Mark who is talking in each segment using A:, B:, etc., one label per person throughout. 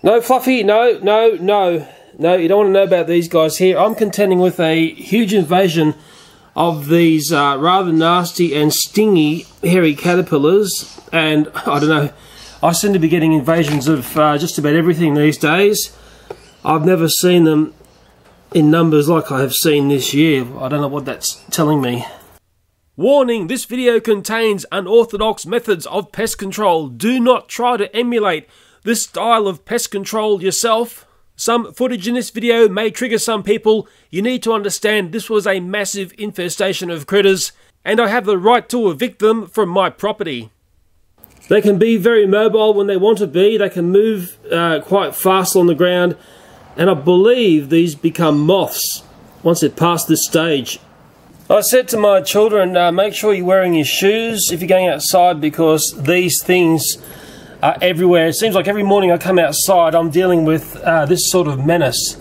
A: No, Fluffy, no, no, no. No, you don't want to know about these guys here. I'm contending with a huge invasion of these uh, rather nasty and stingy hairy caterpillars. And I don't know, I seem to be getting invasions of uh, just about everything these days. I've never seen them in numbers like I have seen this year. I don't know what that's telling me. Warning, this video contains unorthodox methods of pest control. Do not try to emulate this style of pest control yourself. Some footage in this video may trigger some people. You need to understand this was a massive infestation of critters, and I have the right to evict them from my property. They can be very mobile when they want to be. They can move uh, quite fast on the ground, and I believe these become moths once they're past this stage. I said to my children, uh, make sure you're wearing your shoes if you're going outside because these things uh, everywhere. It seems like every morning I come outside, I'm dealing with uh, this sort of menace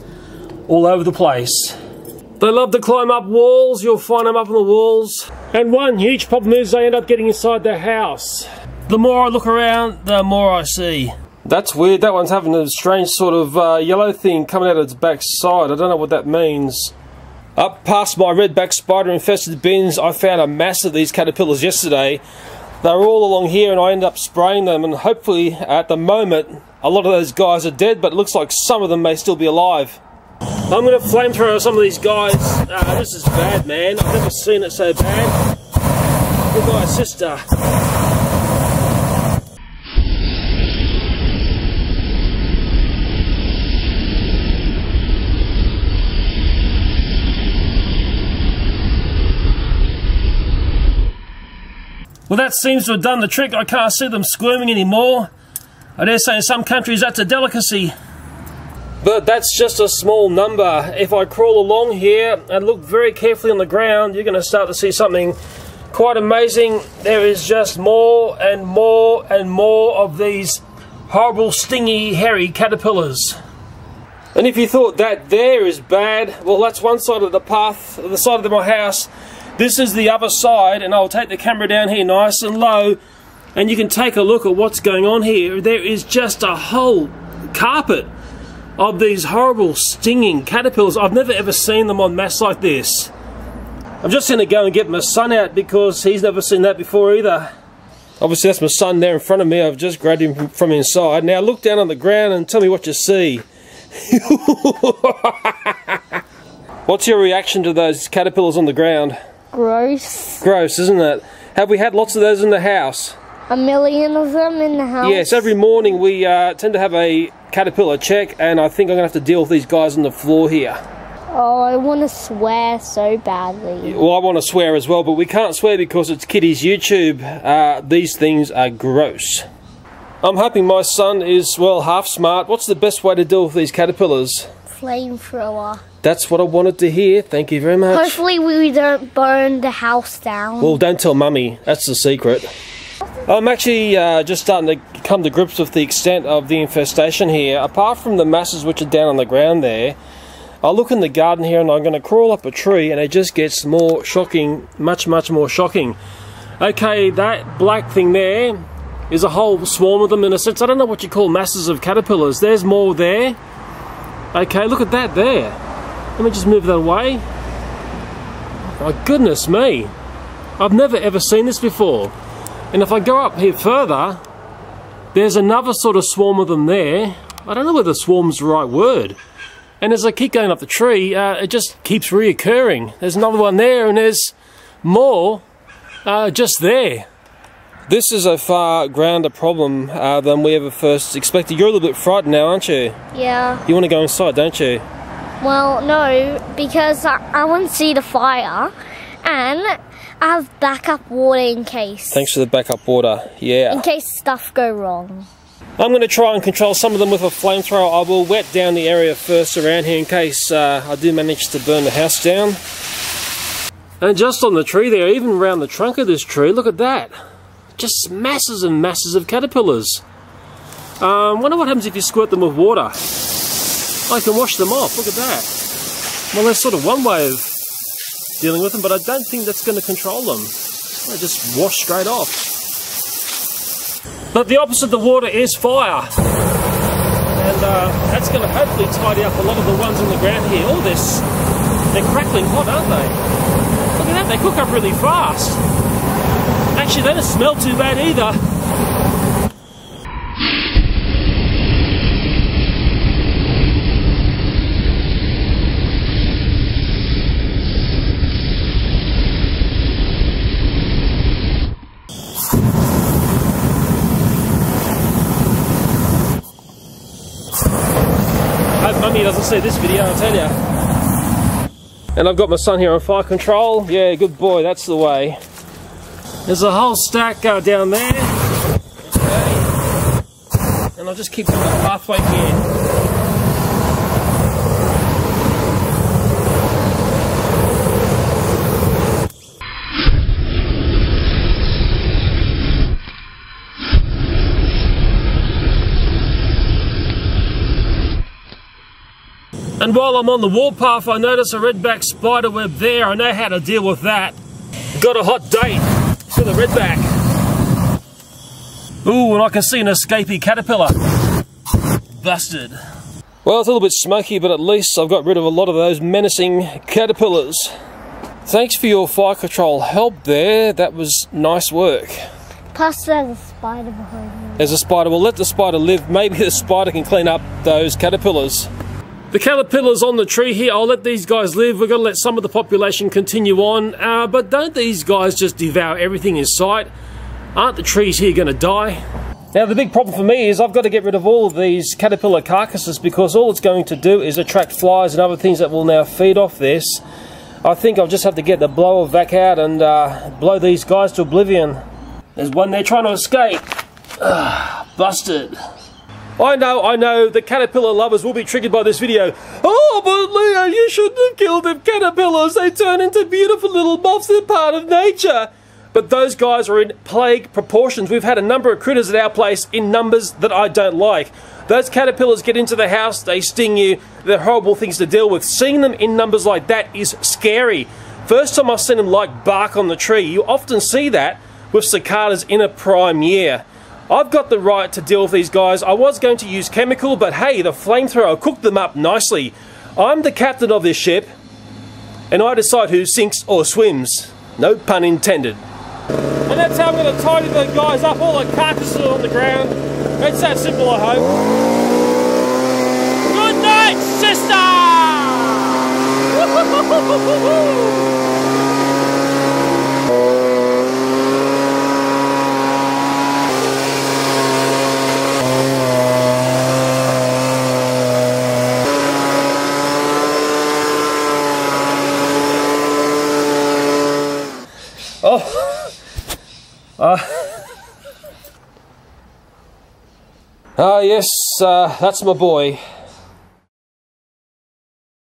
A: all over the place. They love to climb up walls, you'll find them up on the walls. And one huge problem is they end up getting inside the house. The more I look around, the more I see. That's weird, that one's having a strange sort of uh, yellow thing coming out of its backside. I don't know what that means. Up past my redback spider infested bins, I found a mass of these caterpillars yesterday they were all along here and I ended up spraying them and hopefully at the moment a lot of those guys are dead but it looks like some of them may still be alive. I'm going to flamethrower some of these guys. Uh, this is bad man, I've never seen it so bad. Good night sister. Well, that seems to have done the trick. I can't see them squirming anymore. I dare say in some countries that's a delicacy. But that's just a small number. If I crawl along here and look very carefully on the ground, you're going to start to see something quite amazing. There is just more and more and more of these horrible, stingy, hairy caterpillars. And if you thought that there is bad, well, that's one side of the path, the side of my house. This is the other side, and I'll take the camera down here nice and low, and you can take a look at what's going on here. There is just a whole carpet of these horrible stinging caterpillars. I've never ever seen them on mass like this. I'm just going to go and get my son out because he's never seen that before either. Obviously that's my son there in front of me. I've just grabbed him from inside. Now look down on the ground and tell me what you see. What's your reaction to those caterpillars on the ground?
B: Gross.
A: Gross, isn't it? Have we had lots of those in the house?
B: A million of them in the house?
A: Yes, every morning we uh, tend to have a caterpillar check, and I think I'm going to have to deal with these guys on the floor here.
B: Oh, I want to swear so badly.
A: Well, I want to swear as well, but we can't swear because it's Kitty's YouTube. Uh, these things are gross. I'm hoping my son is, well, half smart. What's the best way to deal with these caterpillars?
B: Flamethrower.
A: That's what I wanted to hear. Thank you very much.
B: Hopefully we don't burn the house down.
A: Well, don't tell mummy. That's the secret. I'm actually uh, just starting to come to grips with the extent of the infestation here. Apart from the masses which are down on the ground there, I look in the garden here and I'm going to crawl up a tree and it just gets more shocking, much, much more shocking. Okay, that black thing there is a whole swarm of them in a sense. I don't know what you call masses of caterpillars. There's more there. Okay, look at that there. Let me just move that away. My goodness me. I've never ever seen this before. And if I go up here further, there's another sort of swarm of them there. I don't know whether swarm's the right word. And as I keep going up the tree, uh, it just keeps reoccurring. There's another one there, and there's more uh, just there. This is a far grander problem uh, than we ever first expected. You're a little bit frightened now, aren't you?
B: Yeah.
A: You want to go inside, don't you?
B: Well, no, because I, I want to see the fire and I have backup water in case.
A: Thanks for the backup water, yeah.
B: In case stuff go wrong.
A: I'm going to try and control some of them with a flamethrower. I will wet down the area first around here in case uh, I do manage to burn the house down. And just on the tree there, even around the trunk of this tree, look at that. Just masses and masses of caterpillars. Um, wonder what happens if you squirt them with water. I can wash them off, look at that. Well, that's sort of one way of dealing with them, but I don't think that's going to control them. They just wash straight off. But the opposite of the water is fire. And uh, That's going to hopefully tidy up a lot of the ones on the ground here. All this, they're crackling hot, aren't they? Look at that, they cook up really fast. Actually, they don't smell too bad either. Mummy doesn't see this video, I'll tell you. And I've got my son here on fire control. Yeah, good boy, that's the way. There's a whole stack uh, down there. Okay. And I'll just keep the pathway here. And while I'm on the warpath, I notice a redback spider web there. I know how to deal with that. Got a hot date for the redback. Ooh, and I can see an escapee caterpillar. Busted. Well, it's a little bit smoky, but at least I've got rid of a lot of those menacing caterpillars. Thanks for your fire control help there. That was nice work.
B: Plus, there's a spider behind me.
A: There's a spider. Well, let the spider live. Maybe the spider can clean up those caterpillars. The caterpillars on the tree here, I'll let these guys live. We're going to let some of the population continue on. Uh, but don't these guys just devour everything in sight? Aren't the trees here going to die? Now the big problem for me is I've got to get rid of all of these caterpillar carcasses because all it's going to do is attract flies and other things that will now feed off this. I think I'll just have to get the blower back out and uh, blow these guys to oblivion. There's one there trying to escape. Ugh, busted. I know, I know, the caterpillar lovers will be triggered by this video. Oh, but Leo, you shouldn't have killed them caterpillars. They turn into beautiful little moths. They're part of nature. But those guys are in plague proportions. We've had a number of critters at our place in numbers that I don't like. Those caterpillars get into the house, they sting you, they're horrible things to deal with. Seeing them in numbers like that is scary. First time I've seen them like bark on the tree. You often see that with cicadas in a prime year. I've got the right to deal with these guys. I was going to use chemical, but hey, the flamethrower cooked them up nicely. I'm the captain of this ship, and I decide who sinks or swims. No pun intended. And that's how I'm going to tidy the guys up, all the carcasses on the ground. It's that simple, I hope. Good night, sister! Uh. Ah, yes, uh, that's my boy.